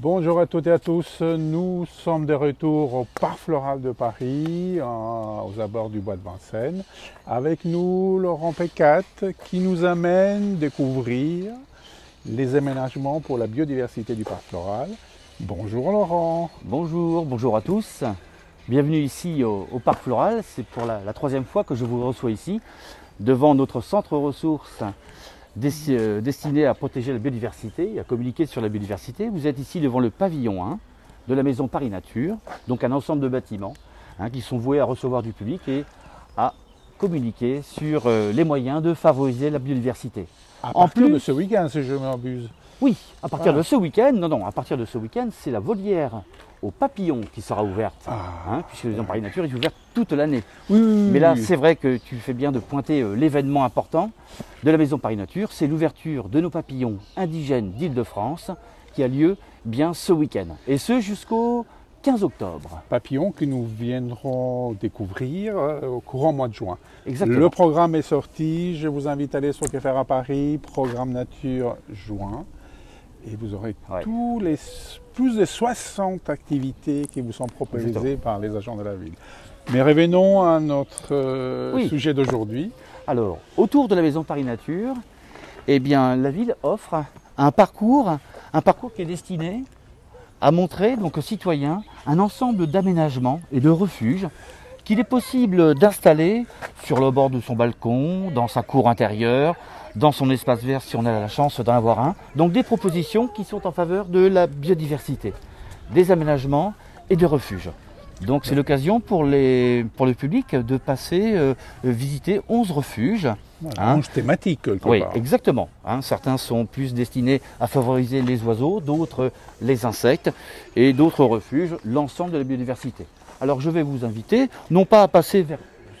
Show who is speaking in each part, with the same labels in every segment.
Speaker 1: Bonjour à toutes et à tous, nous sommes de retour au Parc Floral de Paris, aux abords du bois de Vincennes. Avec nous Laurent Pécat qui nous amène découvrir les aménagements pour la biodiversité du Parc Floral. Bonjour Laurent.
Speaker 2: Bonjour, bonjour à tous. Bienvenue ici au, Parc Floral. C'est pour la, troisième fois que je vous reçois ici, devant notre centre ressources destiné à protéger la biodiversité et à communiquer sur la biodiversité. Vous êtes ici devant le pavillon 1 de la maison Paris Nature, donc un ensemble de bâtiments hein, qui sont voués à recevoir du public et à communiquer sur euh, les moyens de favoriser la biodiversité.
Speaker 1: À partir de ce week-end, si je m'abuse.
Speaker 2: Oui, à partir de ce week-end, non, non, à partir de ce week-end, c'est la volière aux papillons qui sera ouverte, ah. hein, puisque les Paris Nature est ouverte toute l'année. Mais là, c'est vrai que tu fais bien de pointer euh, l'événement important de la Maison Paris Nature, c'est l'ouverture de nos papillons indigènes d'Île-de-France qui a lieu bien ce week-end, et ce jusqu'au 15 octobre.
Speaker 1: Papillons que nous viendrons découvrir euh, au courant mois de juin.
Speaker 2: Exactement.
Speaker 1: Le programme est sorti, je vous invite à aller sur Quai à Paris, programme nature juin et vous aurez tous les plus de 60 activités qui vous sont proposées par les agents de la ville. Mais revenons à notre euh, sujet d'aujourd'hui.
Speaker 2: Alors, autour de la maison Paris Nature, eh bien, la ville offre un parcours, un parcours qui est destiné à montrer donc aux citoyens un ensemble d'aménagements et de refuges qu'il est possible d'installer sur le bord de son balcon, dans sa cour intérieure, dans son espace vert si on a la chance d'en avoir un. Donc des propositions qui sont en faveur de la biodiversité, des aménagements et de refuges. Donc c'est l'occasion pour, les, pour le public de passer euh, visiter 11 refuges.
Speaker 1: 11 hein. thématiques quelque
Speaker 2: oui, exactement. Hein. certains sont plus destinés à favoriser les oiseaux, d'autres les insectes et d'autres refuges, l'ensemble de la biodiversité. Alors je vais vous inviter, non pas à passer vers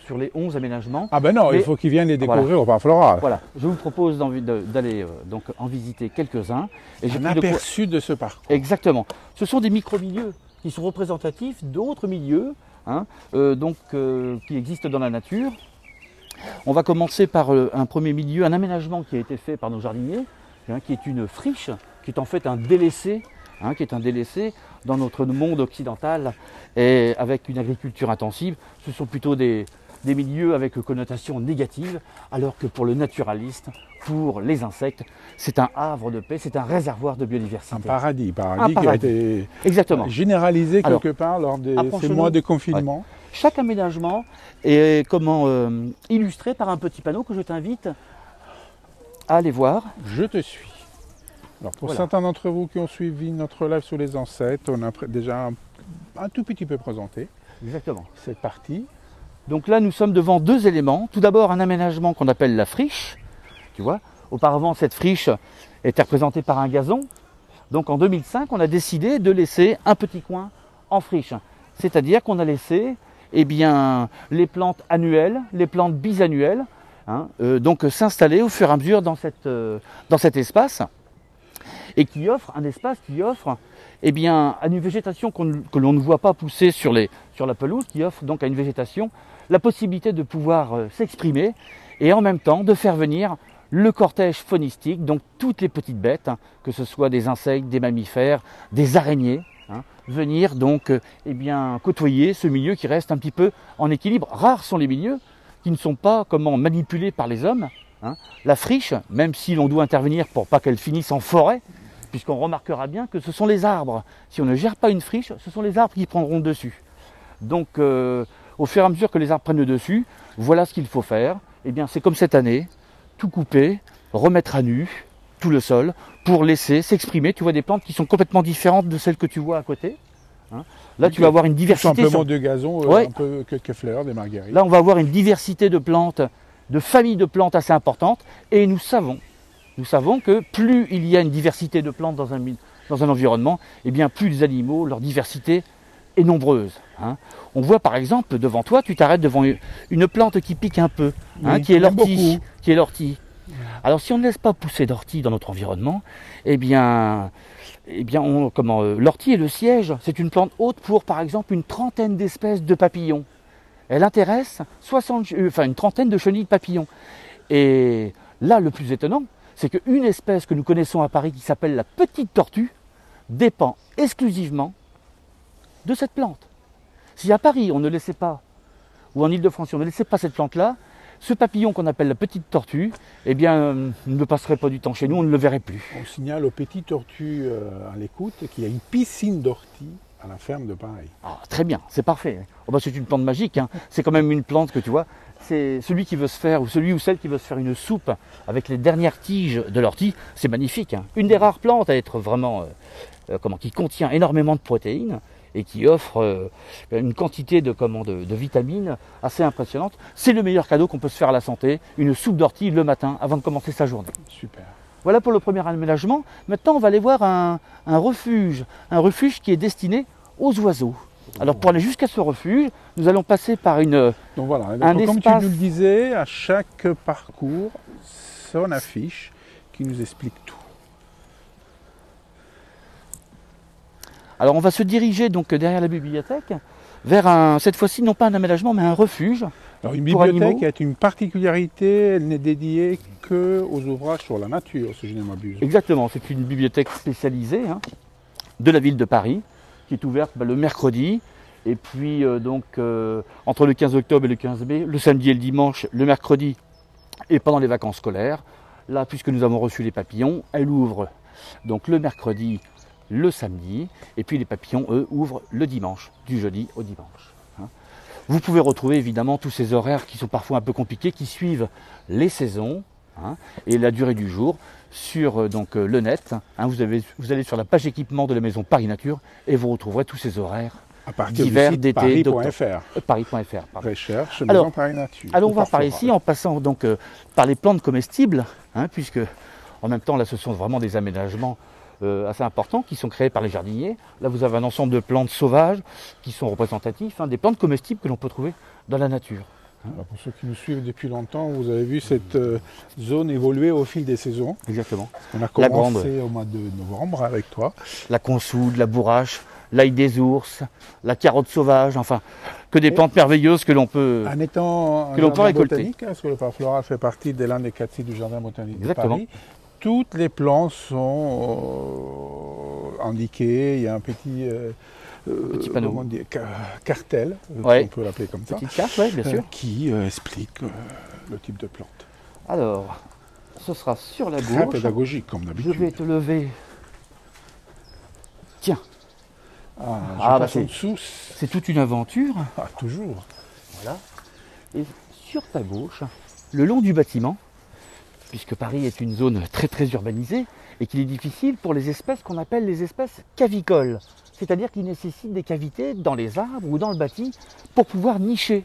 Speaker 2: sur les 11 aménagements.
Speaker 1: Ah ben non, il faut qu'ils viennent les découvrir au parc floral.
Speaker 2: Voilà, je vous propose d'aller euh, donc en visiter quelques-uns.
Speaker 1: Et Un aperçu de, ce parc.
Speaker 2: Exactement. Ce sont des micro-milieux qui sont représentatifs d'autres milieux hein, euh, donc, euh, qui existent dans la nature. On va commencer par un premier milieu, un aménagement qui a été fait par nos jardiniers, hein, qui est une friche, qui est en fait un délaissé Hein, qui est un délaissé dans notre monde occidental et avec une agriculture intensive. Ce sont plutôt des, des milieux avec connotation négative, alors que pour le naturaliste, pour les insectes, c'est un havre de paix, c'est un réservoir de biodiversité.
Speaker 1: Un paradis, paradis, qui a été
Speaker 2: Exactement.
Speaker 1: généralisé quelque part lors des ces mois de confinement.
Speaker 2: Chaque aménagement est comment euh, illustré par un petit panneau que je t'invite à aller voir.
Speaker 1: Je te suis. Alors pour certains d'entre vous qui ont suivi notre live sur les ancêtres, on a déjà un, un tout petit peu présenté.
Speaker 2: Exactement.
Speaker 1: Cette partie.
Speaker 2: Donc là, nous sommes devant deux éléments. Tout d'abord, un aménagement qu'on appelle la friche. Tu vois, auparavant, cette friche était représentée par un gazon. Donc en 2005, on a décidé de laisser un petit coin en friche. C'est-à-dire qu'on a laissé eh bien, les plantes annuelles, les plantes bisannuelles, hein, euh, donc s'installer au fur et à mesure dans, cette, euh, dans cet espace et qui offre un espace qui offre eh bien, à une végétation que l'on ne voit pas pousser sur, les, sur la pelouse, qui offre donc à une végétation la possibilité de pouvoir euh, s'exprimer et en même temps de faire venir le cortège faunistique, donc toutes les petites bêtes, hein, que ce soit des insectes, des mammifères, des araignées, hein, venir donc euh, eh bien, côtoyer ce milieu qui reste un petit peu en équilibre. Rares sont les milieux qui ne sont pas comment manipulés par les hommes. Hein. La friche, même si l'on doit intervenir pour pas qu'elle finisse en forêt, puisqu'on remarquera bien que ce sont les arbres. Si on ne gère pas une friche, ce sont les arbres qui prendront dessus. Donc euh, au fur et à mesure que les arbres prennent le dessus, voilà ce qu'il faut faire. Eh bien, c'est comme cette année, tout couper, remettre à nu tout le sol pour laisser s'exprimer. Tu vois des plantes qui sont complètement différentes de celles que tu vois à côté. Hein. Là, tu vas avoir une diversité.
Speaker 1: Tout simplement de gazon, euh, un peu quelques fleurs, des marguerites.
Speaker 2: Là, on va avoir une diversité de plantes, de familles de plantes assez importantes. Et nous savons, nous savons que plus il y a une diversité de plantes dans un, dans un environnement, et eh bien plus les animaux, leur diversité est nombreuse. Hein. On voit par exemple devant toi, tu t'arrêtes devant une plante qui pique un peu, hein, qui est l'ortie, qui est l'ortie. Alors si on ne laisse pas pousser d'ortie dans notre environnement, eh bien, eh bien, comment euh, l'ortie est le siège. C'est une plante haute pour par exemple une trentaine d'espèces de papillons. Elle intéresse 60, euh, enfin une trentaine de chenilles de papillons. Et là, le plus étonnant, c'est qu'une espèce que nous connaissons à Paris qui s'appelle la petite tortue dépend exclusivement de cette plante. Si à Paris on ne laissait pas, ou en Ile-de-France on ne laissait pas cette plante-là, ce papillon qu'on appelle la petite tortue, eh bien, euh, ne passerait pas du temps chez nous, on ne le verrait plus.
Speaker 1: On signale aux petites tortues euh, à l'écoute qu'il y a une piscine d'ortie à la ferme de Paris.
Speaker 2: Ah, très bien, c'est parfait. Oh, bah, c'est une plante magique, hein. c'est quand même une plante que tu vois. C'est celui qui veut se faire, ou celui ou celle qui veut se faire une soupe avec les dernières tiges de l'ortie, c'est magnifique. hein. Une des rares plantes à être vraiment, euh, euh, comment, qui contient énormément de protéines et qui offre euh, une quantité de, comment, de, de vitamines assez impressionnante. C'est le meilleur cadeau qu'on peut se faire à la santé, une soupe d'ortie le matin avant de commencer sa journée.
Speaker 1: Super.
Speaker 2: Voilà pour le premier aménagement. Maintenant, on va aller voir un, un refuge, un refuge qui est destiné aux oiseaux. Alors pour aller jusqu'à ce refuge, nous allons passer par une,
Speaker 1: Donc voilà,
Speaker 2: Un
Speaker 1: comme
Speaker 2: espace-
Speaker 1: tu nous le disais, à chaque parcours, son affiche qui nous explique tout.
Speaker 2: Alors on va se diriger donc derrière la bibliothèque vers un, cette fois-ci non pas un aménagement mais un refuge.
Speaker 1: Alors une bibliothèque a une particularité, elle n'est dédiée que aux ouvrages sur la nature, si je ne m'abuse.
Speaker 2: Exactement, c'est une bibliothèque spécialisée hein, de la ville de Paris qui est ouverte bah, le mercredi et puis euh, donc euh, entre le 15 octobre et le 15 mai, le samedi et le dimanche, le mercredi et pendant les vacances scolaires. Là, puisque nous avons reçu les papillons, elle ouvre donc le mercredi, le samedi, et puis les papillons, eux, ouvrent le dimanche, du jeudi au dimanche. hein. Vous pouvez retrouver évidemment tous ces horaires qui sont parfois un peu compliqués, qui suivent les saisons hein, et la durée du jour sur euh, donc, euh, le net. hein. vous, avez- vous allez sur la page équipement de la maison Paris Nature et vous retrouverez tous ces horaires.
Speaker 1: Site
Speaker 2: d'été,
Speaker 1: paris.fr.
Speaker 2: Paris.fr.
Speaker 1: Recherche,
Speaker 2: Alors,
Speaker 1: maison Paris Nature.
Speaker 2: Allons
Speaker 1: Ou
Speaker 2: voir par ici en passant donc euh, par les plantes comestibles, hein, puisque en même temps là ce sont vraiment des aménagements euh, assez importants qui sont créés par les jardiniers. Là vous avez un ensemble de plantes sauvages qui sont représentatifs, hein, des plantes comestibles que l'on peut trouver dans la nature.
Speaker 1: Alors, pour ceux qui nous suivent depuis longtemps, vous avez vu cette euh, zone évoluer au fil des saisons.
Speaker 2: Exactement.
Speaker 1: On a commencé au mois de novembre avec toi.
Speaker 2: La consoude, la bourrache, l'ail des ours, la carotte sauvage, enfin que des
Speaker 1: Et-
Speaker 2: plantes merveilleuses que l'on peut.
Speaker 1: En étant un
Speaker 2: Que l'on peut récolter.
Speaker 1: botanique, hein, parce que le parc floral fait partie des landes des quatre sites du jardin botanique
Speaker 2: Exactement.
Speaker 1: de Paris, toutes les plantes sont euh, indiquées. Il y a un petit, euh, euh,
Speaker 2: Petit panneau.
Speaker 1: comment dire, ca- cartel,
Speaker 2: Ouais.
Speaker 1: on peut l'appeler comme ça,
Speaker 2: Petite carte, oui, bien sûr.
Speaker 1: qui explique le type de plante.
Speaker 2: Alors, ce sera sur la
Speaker 1: Très
Speaker 2: gauche.
Speaker 1: pédagogique comme
Speaker 2: Je
Speaker 1: d'habitude.
Speaker 2: vais te lever. Tiens,
Speaker 1: Ah, je
Speaker 2: Ah, bah, c'est toute une aventure.
Speaker 1: Ah, toujours.
Speaker 2: Voilà. Et sur ta gauche, le long du bâtiment, puisque Paris est une zone très très urbanisée et qu'il est difficile pour les espèces qu'on appelle les espèces cavicoles, c'est-à-dire qui nécessitent des cavités dans les arbres ou dans le bâti pour pouvoir nicher.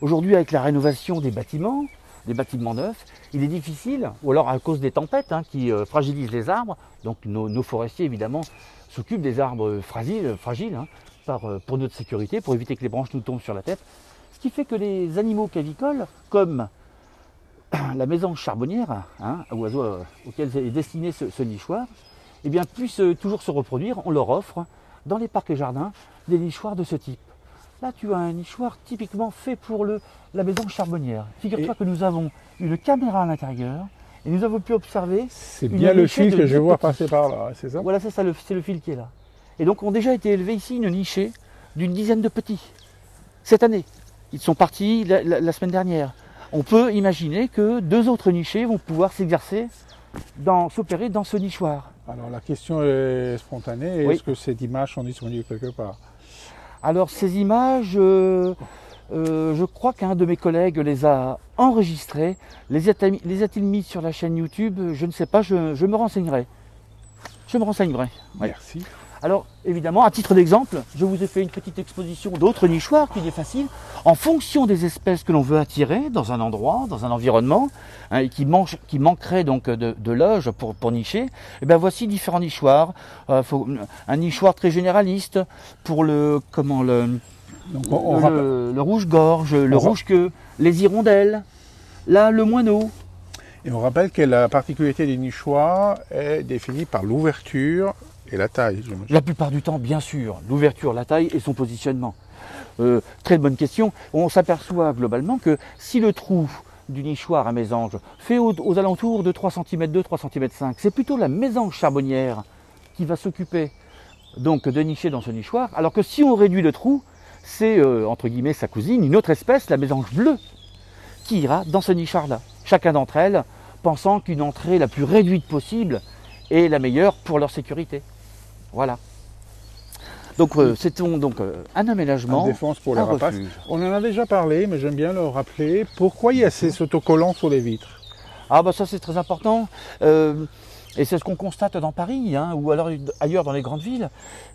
Speaker 2: Aujourd'hui, avec la rénovation des bâtiments, des bâtiments neufs, il est difficile, ou alors à cause des tempêtes hein, qui euh, fragilisent les arbres, donc nos, forestiers évidemment s'occupent des arbres fragiles, hein, euh, pour notre sécurité, pour éviter que les branches nous tombent sur la tête. Ce qui fait que les animaux cavicoles, comme la maison charbonnière, hein, oiseaux euh, auquel est destiné ce, ce nichoir, eh bien, puissent euh, toujours se reproduire. On leur offre dans les parcs et jardins des nichoirs de ce type. Là, tu as un nichoir typiquement fait pour le, la maison charbonnière. Figure-toi
Speaker 1: Et-
Speaker 2: que nous avons une caméra à l'intérieur et nous avons pu observer.
Speaker 1: C'est bien le fil que je vois passer par là, c'est ça?
Speaker 2: Voilà, c'est ça, le- c'est le fil qui est là. Et donc, ont déjà été élevés ici une nichée d'une dizaine de petits. Cette année. Ils sont partis la, la- la semaine dernière. On peut imaginer que deux autres nichés vont pouvoir s'exercer, dans, s'opérer dans ce nichoir.
Speaker 1: Alors la question est spontanée.
Speaker 2: Oui.
Speaker 1: Est-ce que ces images sont disponibles quelque part?
Speaker 2: Alors, ces images, euh, euh, je crois qu'un de mes collègues les a enregistrées. Les a-t-il les a-t-il mis sur la chaîne YouTube? Je ne sais pas, je, je me renseignerai. Je me renseignerai. Ouais.
Speaker 1: Merci.
Speaker 2: Alors, évidemment, à titre d'exemple, je vous ai fait une petite exposition d'autres nichoirs qui est facile. En fonction des espèces que l'on veut attirer dans un endroit, dans un environnement, hein, et qui, qui manqueraient donc de, de loges pour, pour nicher, eh ben voici différents nichoirs. Euh, faut- un nichoir très généraliste pour le comment le,
Speaker 1: Donc on, on
Speaker 2: le, rouge-gorge, le rouge-queue, les hirondelles, là le moineau.
Speaker 1: et on rappelle que la particularité des nichoirs est définie par l'ouverture et la taille.
Speaker 2: La plupart du temps, bien sûr, l'ouverture, la taille et son positionnement. Euh, très bonne question. On s'aperçoit globalement que si le trou du nichoir à mésange fait aux, aux alentours de 3 cm 2, 3 cm 5, c'est plutôt la mésange charbonnière qui va s'occuper donc de nicher dans ce nichoir, alors que si on réduit le trou, c'est euh, entre guillemets sa cousine, une autre espèce, la mésange bleue, qui ira dans ce nichoir-là. Chacun d'entre elles pensant qu'une entrée la plus réduite possible est la meilleure pour leur sécurité. Voilà. Donc euh, c'est donc euh, un aménagement.
Speaker 1: En défense pour les rapaces.
Speaker 2: refuge.
Speaker 1: On en a déjà parlé, mais j'aime bien le rappeler. Pourquoi il y a ces autocollants sur les vitres?
Speaker 2: Ah bah ça c'est très important. Euh, et c'est ce qu'on constate dans Paris, hein, ou alors ailleurs dans les grandes villes.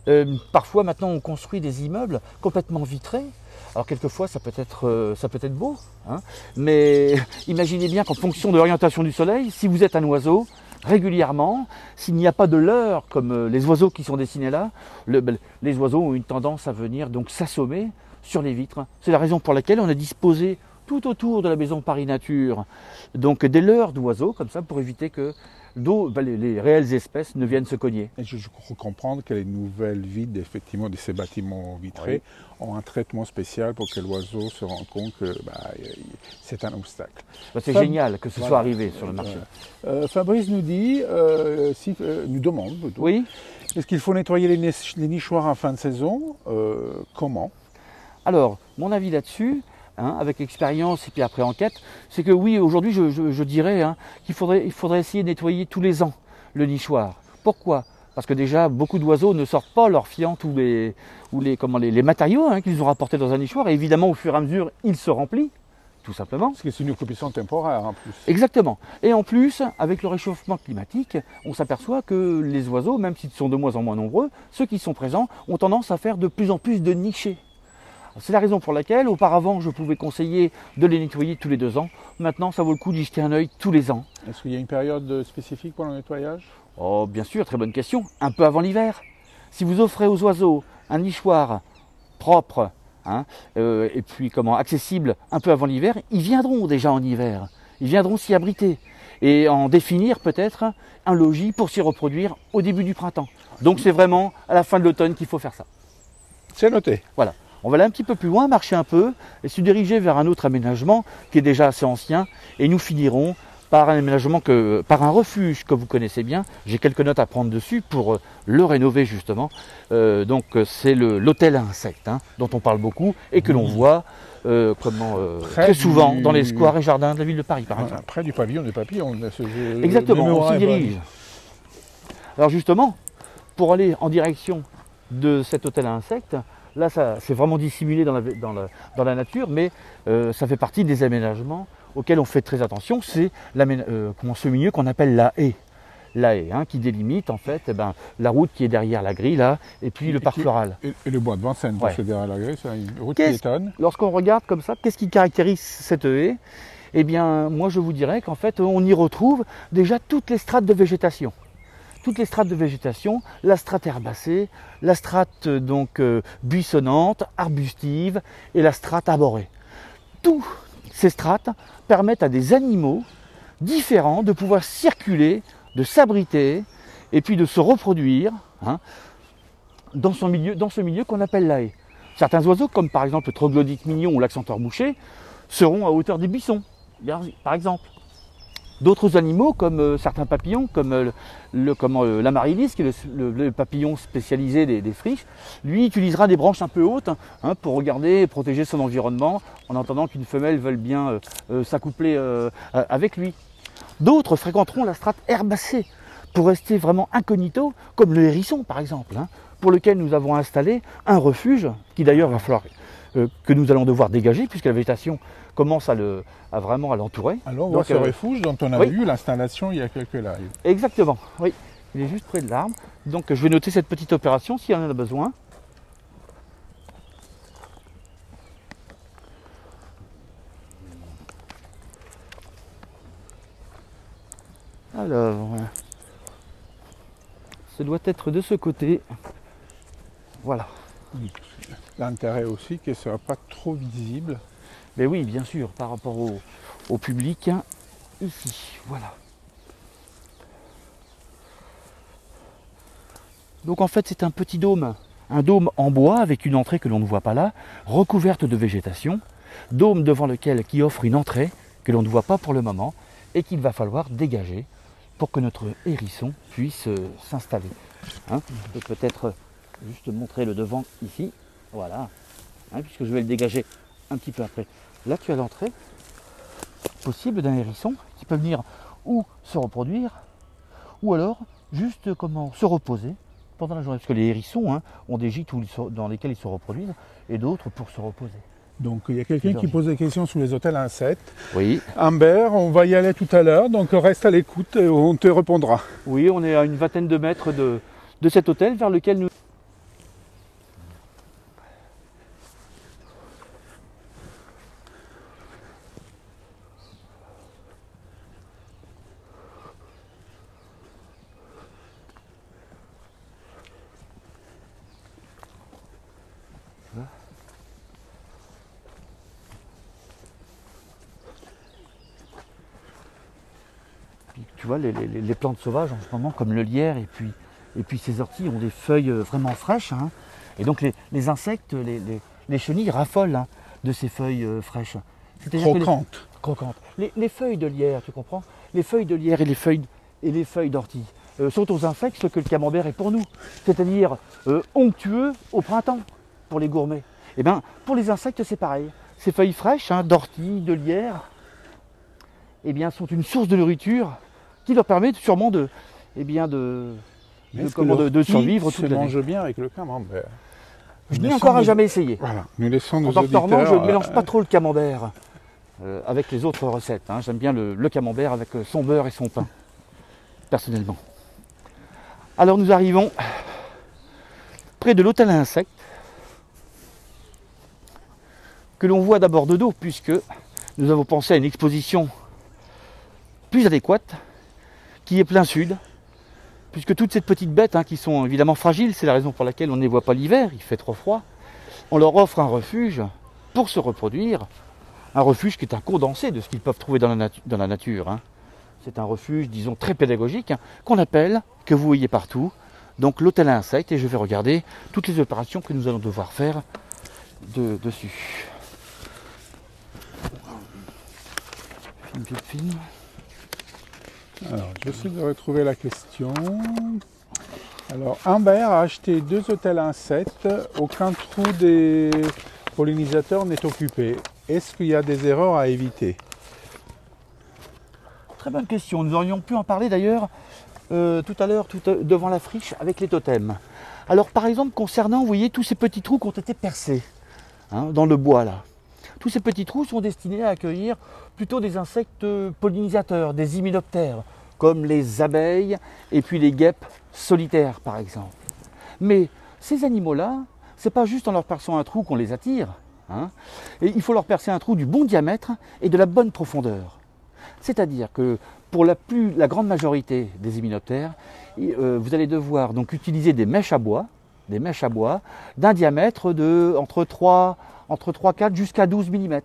Speaker 2: Euh, parfois maintenant on construit des immeubles complètement vitrés. Alors quelquefois ça peut être, ça peut être beau, hein, mais imaginez bien qu'en fonction de l'orientation du soleil, si vous êtes un oiseau, régulièrement, s'il n'y a pas de leurre comme euh, les oiseaux qui sont dessinés là, ben, les oiseaux ont une tendance à venir donc s'assommer sur les vitres. C'est la raison pour laquelle on a disposé tout autour de la maison Paris Nature donc des leurres d'oiseaux comme ça pour éviter que d'eau- ben, les, les réelles espèces ne viennent se cogner.
Speaker 1: Et je, je crois comprendre que les nouvelles vides, effectivement, de ces bâtiments vitrés ont un traitement spécial pour que l'oiseau se rende compte que bah, c'est un obstacle.
Speaker 2: Ben, c'est
Speaker 1: Fab-
Speaker 2: génial que ce
Speaker 1: Voilà.
Speaker 2: soit arrivé sur le marché.
Speaker 1: Euh, Fabrice nous dit, euh, si, euh, nous demande plutôt,
Speaker 2: Oui,
Speaker 1: est-ce qu'il faut nettoyer les, les nichoirs en fin de saison? Comment?
Speaker 2: Alors, mon avis là-dessus, hein, avec expérience et puis après enquête, c'est que oui, aujourd'hui, je, je- je dirais hein, qu'il faudrait, il faudrait essayer de nettoyer tous les ans le nichoir. Pourquoi? Parce que déjà, beaucoup d'oiseaux ne sortent pas leur fiente ou les, ou les, comment, les, les matériaux hein, qu'ils ont rapportés dans un nichoir. Et évidemment, au fur et à mesure, il se remplit, tout simplement.
Speaker 1: Parce que c'est une occupation temporaire en plus.
Speaker 2: Exactement. Et en plus, avec le réchauffement climatique, on s'aperçoit que les oiseaux, même s'ils sont de moins en moins nombreux, ceux qui sont présents ont tendance à faire de plus en plus de nichés. C'est la raison pour laquelle, auparavant, je pouvais conseiller de les nettoyer tous les deux ans. Maintenant, ça vaut le coup d'y jeter un œil tous les ans.
Speaker 1: Est-ce qu'il y a une période spécifique pour le nettoyage?
Speaker 2: Oh, bien sûr, très bonne question. Un peu avant l'hiver. Si vous offrez aux oiseaux un nichoir propre, hein, euh, et puis comment accessible un peu avant l'hiver, ils viendront déjà en hiver. Ils viendront s'y abriter et en définir peut-être un logis pour s'y reproduire au début du printemps. Donc c'est vraiment à la fin de l'automne qu'il faut faire ça.
Speaker 1: C'est noté.
Speaker 2: On va aller un petit peu plus loin, marcher un peu et se diriger vers un autre aménagement qui est déjà assez ancien et nous finirons par un aménagement que par un refuge que vous connaissez bien. J'ai quelques notes à prendre dessus pour euh, le rénover justement. Euh, donc euh, c'est l'hôtel à insectes hein, dont on parle beaucoup et que l'on voit euh, comment euh, très souvent
Speaker 1: du-
Speaker 2: dans les squares et jardins de la ville de Paris par exemple.
Speaker 1: Près du pavillon des papillons, on a ce jeu
Speaker 2: Exactement, on s'y
Speaker 1: bonne.
Speaker 2: dirige. Alors justement, pour aller en direction de cet hôtel à insectes, là ça c'est vraiment dissimulé dans la, dans la, dans la nature, mais euh, ça fait partie des aménagements auxquels on fait très attention, c'est euh, ce milieu qu'on appelle la haie. La haie, hein, qui délimite en fait eh ben, la route qui est derrière la grille là, et puis le parc floral.
Speaker 1: Et, et le bois de Vincennes,
Speaker 2: Ouais.
Speaker 1: derrière la grille, c'est une route piétonne.
Speaker 2: Lorsqu'on regarde comme ça, qu'est-ce qui caractérise cette haie? Eh bien, moi je vous dirais qu'en fait, on y retrouve déjà toutes les strates de végétation. Toutes les strates de végétation, la strate herbacée, la strate euh, donc euh, buissonnante, arbustive et la strate arborée. Tous ces strates permettent à des animaux différents de pouvoir circuler, de s'abriter et puis de se reproduire hein, dans, ce milieu qu'on appelle la haie. Certains oiseaux, comme par exemple le troglodyte mignon ou l'accenteur bouché, seront à hauteur des buissons, par exemple. D'autres animaux, comme euh, certains papillons, comme euh, le, euh, qui est le, papillon spécialisé des, friches, lui utilisera des branches un peu hautes hein, pour regarder et protéger son environnement, en attendant qu'une femelle veuille bien euh, s'accoupler avec lui. D'autres fréquenteront la strate herbacée pour rester vraiment incognito, comme le hérisson par exemple, hein, pour lequel nous avons installé un refuge, qui d'ailleurs va falloir que nous allons devoir dégager, puisque la végétation commence à, le, à vraiment à l'entourer.
Speaker 1: Alors, on
Speaker 2: Donc,
Speaker 1: ce
Speaker 2: euh,
Speaker 1: refuge dont on a
Speaker 2: oui.
Speaker 1: vu l'installation il y a quelques lives.
Speaker 2: Exactement, oui. Il est juste près de l'arbre. Donc je vais noter cette petite opération s'il y en a besoin. Alors, ce doit être de ce côté. Voilà.
Speaker 1: L'intérêt aussi que ce ne soit pas trop visible.
Speaker 2: Mais oui, bien sûr, par rapport au, public, hein, ici, voilà. Donc en fait, c'est un petit dôme, un dôme en bois avec une entrée que l'on ne voit pas là, recouverte de végétation, dôme devant lequel qui offre une entrée que l'on ne voit pas pour le moment et qu'il va falloir dégager pour que notre hérisson puisse euh, s'installer. Hein. Et peut-être juste montrer le devant ici. Voilà. Hein, puisque je vais le dégager un petit peu après. Là, tu as l'entrée possible d'un hérisson qui peut venir ou se reproduire, ou alors juste comment se reposer pendant la journée. Parce que les hérissons hein, ont des gîtes dans lesquels ils se reproduisent et d'autres pour se reposer.
Speaker 1: Donc il y a quelqu'un qui pose des questions sur les hôtels insectes.
Speaker 2: Oui.
Speaker 1: Amber, on va y aller tout à l'heure, donc reste à l'écoute et on te répondra.
Speaker 2: Oui, on est à une vingtaine de mètres de, de cet hôtel vers lequel nous tu vois, les, plantes sauvages en ce moment, comme le lierre et puis, et puis ces orties, ont des feuilles euh, vraiment fraîches. Hein. et donc les, insectes, les, chenilles raffolent hein, de ces feuilles euh, fraîches.
Speaker 1: Croquantes.
Speaker 2: croquantes. Les, feuilles de lierre, tu comprends? Les feuilles de lierre et les feuilles, et les feuilles d'ortie euh, sont aux insectes ce que le camembert est pour nous. C'est-à-dire onctueux au printemps pour les gourmets. Et eh bien, pour les insectes, c'est pareil. Ces feuilles fraîches, hein, d'ortie, de lierre, eh bien, sont une source de nourriture qui leur permet sûrement de, eh bien de,
Speaker 1: de, de, survivre toute l'année. mange bien avec le camembert.
Speaker 2: Je n'ai encore jamais essayé.
Speaker 1: Voilà, nous laissons nos
Speaker 2: en
Speaker 1: auditeurs...
Speaker 2: je ne mélange pas euh, trop le camembert euh, avec les autres recettes. Hein. J'aime bien le, camembert avec euh, son beurre et son pain, personnellement. Alors nous arrivons près de l'hôtel à insectes, que l'on voit d'abord de dos, puisque nous avons pensé à une exposition plus adéquate qui est plein sud, puisque toutes ces petites bêtes hein, qui sont évidemment fragiles, c'est la raison pour laquelle on ne les voit pas l'hiver, il fait trop froid, on leur offre un refuge pour se reproduire, un refuge qui est un condensé de ce qu'ils peuvent trouver dans la, nature. Hein. C'est un refuge, disons, très pédagogique, hein, qu'on appelle, que vous voyez partout, donc l'hôtel à insectes, et je vais regarder toutes les opérations que nous allons devoir faire de, dessus. Film, film, film.
Speaker 1: Alors, j'essaie de retrouver la question. Alors, Humbert a acheté deux hôtels insectes. Aucun trou des pollinisateurs n'est occupé. Est-ce qu'il y a des erreurs à éviter?
Speaker 2: Très bonne question. Nous aurions pu en parler d'ailleurs euh, tout à l'heure euh, devant la friche avec les totems. Alors, par exemple, concernant, vous voyez, tous ces petits trous qui ont été percés hein, dans le bois là. Tous ces petits trous sont destinés à accueillir plutôt des insectes pollinisateurs, des hyménoptères, comme les abeilles et puis les guêpes solitaires par exemple. Mais ces animaux-là, c'est pas juste en leur perçant un trou qu'on les attire. Hein. il faut leur percer un trou du bon diamètre et de la bonne profondeur. C'est-à-dire que pour la, plus, grande majorité des hyménoptères, euh, vous allez devoir donc utiliser des mèches à bois, des mèches à bois d'un diamètre de entre 3 entre 3, 4 jusqu'à 12 mm.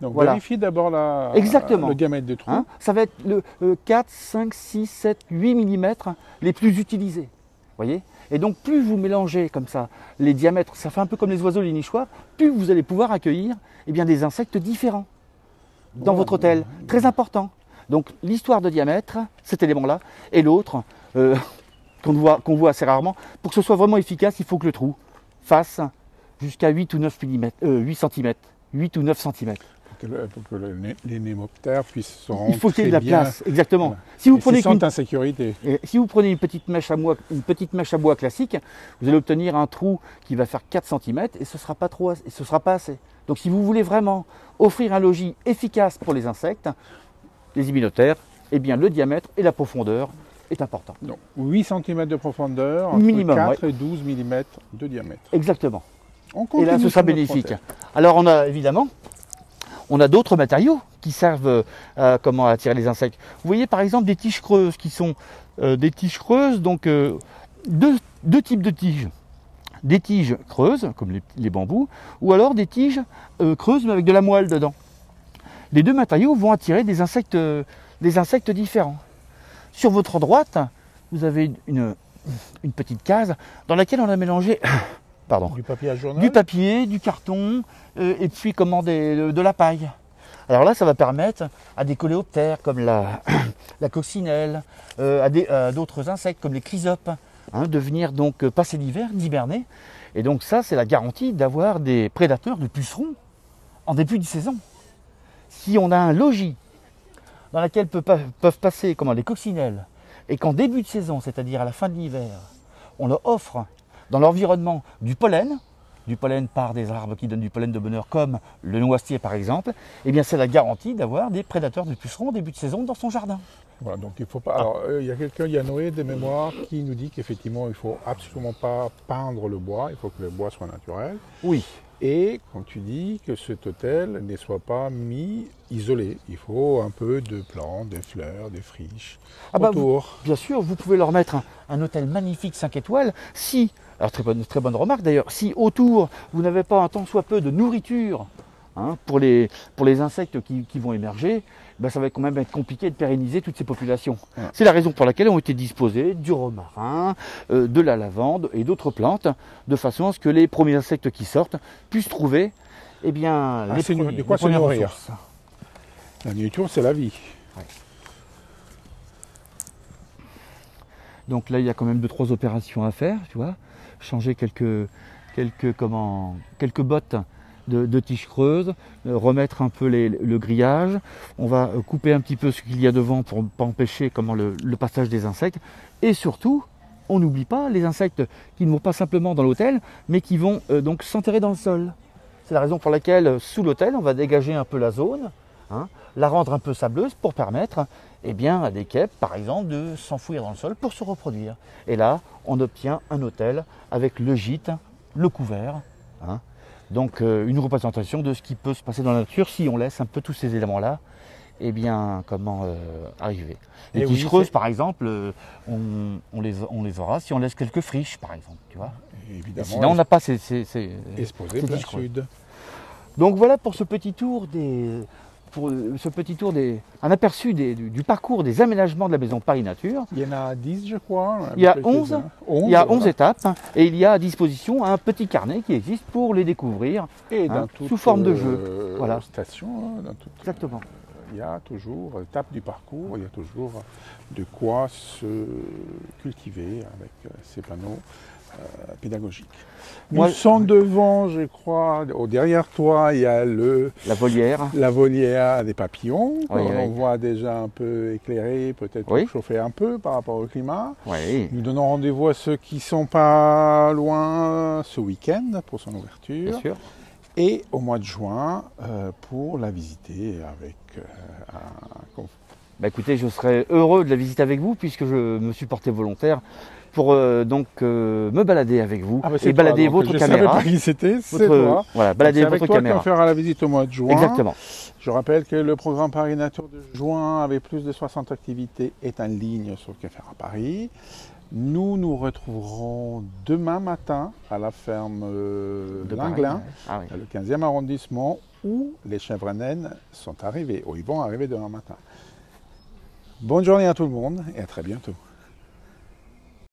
Speaker 1: Donc vérifie d'abord le diamètre de trou. Hein,
Speaker 2: ça va être le 4, 5, 6, 7, 8 mm les plus utilisés. voyez? Et donc plus vous mélangez comme ça les diamètres, ça fait un peu comme les oiseaux les nichoirs, plus vous allez pouvoir accueillir eh bien, des insectes différents dans votre hôtel. Très important. Donc l'histoire de diamètre, cet élément-là, et l'autre, euh, qu'on voit, qu'on voit assez rarement, pour que ce soit vraiment efficace, il faut que le trou fasse jusqu'à 8 ou 9 mm, 8 cm, 8 ou 9 cm.
Speaker 1: Pour que, les némoptères puissent se rendre
Speaker 2: Il faut qu'il y ait de la place, exactement.
Speaker 1: Si vous prenez une, insécurité.
Speaker 2: si vous prenez une petite, mèche à bois, une petite mèche à bois classique, vous allez obtenir un trou qui va faire 4 cm et ce ne sera, pas trop, et ce sera pas assez. Donc si vous voulez vraiment offrir un logis efficace pour les insectes, les hyménoptères, eh bien le diamètre et la profondeur est important.
Speaker 1: Donc 8 cm de profondeur, entre Minimum, 4 et 12 mm de diamètre.
Speaker 2: Exactement et là, ce sera bénéfique. Alors, on a évidemment, on a d'autres matériaux qui servent à, comment attirer les insectes. Vous voyez par exemple des tiges creuses qui sont euh, des tiges creuses, donc euh, deux, types de tiges. Des tiges creuses, comme les, bambous, ou alors des tiges euh, creuses mais avec de la moelle dedans. Les deux matériaux vont attirer des insectes, des insectes différents. Sur votre droite, vous avez une, une petite case dans laquelle on a mélangé
Speaker 1: du papier à journal
Speaker 2: Du papier, du carton, euh, et puis comment de, la paille. Alors là, ça va permettre à des coléoptères comme la, la coccinelle, euh, à d'autres insectes comme les chrysopes, hein, de venir donc passer l'hiver, d'hiberner. Et donc ça, c'est la garantie d'avoir des prédateurs de pucerons en début de saison. Si on a un logis dans lequel peuvent passer comment, les coccinelles, et qu'en début de saison, c'est-à-dire à la fin de l'hiver, on leur offre dans l'environnement du pollen, du pollen par des arbres qui donnent du pollen de bonheur, comme le noisetier par exemple, eh bien c'est la garantie d'avoir des prédateurs de pucerons au début de saison dans son jardin.
Speaker 1: Voilà, donc il faut pas. Alors, euh, il y a quelqu'un, il y a Noé des mémoires qui nous dit qu'effectivement, il ne faut absolument pas peindre le bois, il faut que le bois soit naturel.
Speaker 2: Oui.
Speaker 1: Et quand tu dis que cet hôtel ne soit pas mis isolé, il faut un peu de plantes, des fleurs, des friches ah bah, autour.
Speaker 2: bien sûr, vous pouvez leur mettre un, hôtel magnifique 5 étoiles si, alors très bonne, très bonne remarque d'ailleurs, si autour vous n'avez pas un tant soit peu de nourriture hein, pour, les, pour les insectes qui, qui vont émerger, ben, ça va quand même être compliqué de pérenniser toutes ces populations. C'est la raison pour laquelle ont été disposés du romarin, euh, de la lavande et d'autres plantes, de façon à ce que les premiers insectes qui sortent puissent trouver eh bien,
Speaker 1: ah, les, premiers, de quoi se nourrir. La nourriture, c'est la vie.
Speaker 2: Donc là, il y a quand même deux trois opérations à faire, tu vois. Changer quelques comment quelques bottes de, tiges creuses, euh, remettre un peu le grillage. On va euh, couper un petit peu ce qu'il y a devant pour ne pas empêcher comment le, passage des insectes. Et surtout, on n'oublie pas les insectes qui ne vont pas simplement dans l'hôtel, mais qui vont euh, donc s'enterrer dans le sol. C'est la raison pour laquelle sous l'hôtel, on va dégager un peu la zone, hein, la rendre un peu sableuse pour permettre eh bien, à des quêpes, par exemple, de s'enfouir dans le sol pour se reproduire. Et là, on obtient un hôtel avec le gîte, le couvert, hein, donc euh, une représentation de ce qui peut se passer dans la nature si on laisse un peu tous ces éléments-là eh bien, comment euh, arriver. Les tiges creuses, par exemple, euh, on, les, on, les, aura si on laisse quelques friches, par exemple, tu vois. Évidemment. sinon, on n'a pas ces, ces, ces,
Speaker 1: sud.
Speaker 2: Donc voilà pour ce petit tour des, pour ce petit tour, des, un aperçu du, parcours des aménagements de la maison Paris Nature.
Speaker 1: Il y en a 10, je crois.
Speaker 2: Il y a 11, il y a 11 étapes et il y a à disposition un petit carnet qui existe pour les découvrir et hein, sous forme de jeu.
Speaker 1: Euh, voilà. Station, hein, dans toute,
Speaker 2: Exactement.
Speaker 1: il y a toujours, étape du parcours, il y a toujours de quoi se cultiver avec euh, ces panneaux. Euh, pédagogique. Nous sommes devant, je crois, au derrière toi, il y a le
Speaker 2: la volière,
Speaker 1: la volière des papillons. on voit déjà un peu éclairé, peut-être pour chauffer un peu par rapport au climat. Nous donnons rendez-vous à ceux qui sont pas loin ce week-end pour son ouverture. Et au mois de juin euh, pour la visiter avec euh, un
Speaker 2: bah écoutez, je serais heureux de la visiter avec vous puisque je me suis porté volontaire pour euh, donc euh, me balader avec vous
Speaker 1: ah bah,
Speaker 2: et balader votre
Speaker 1: je
Speaker 2: caméra.
Speaker 1: Savais pas qui c'était, c'est toi.
Speaker 2: Voilà, balader
Speaker 1: votre
Speaker 2: avec toi
Speaker 1: caméra. fera la visite au mois de juin.
Speaker 2: Exactement.
Speaker 1: Je rappelle que le programme Paris Nature de juin, avec plus de 60 activités, est en ligne sur le Café à Paris. Nous nous retrouverons demain matin à la ferme euh, de Linglin, ah le 15e arrondissement, où les chèvres naines sont arrivées, ou ils vont arriver demain matin. Bonne journée à tout le monde et à très bientôt.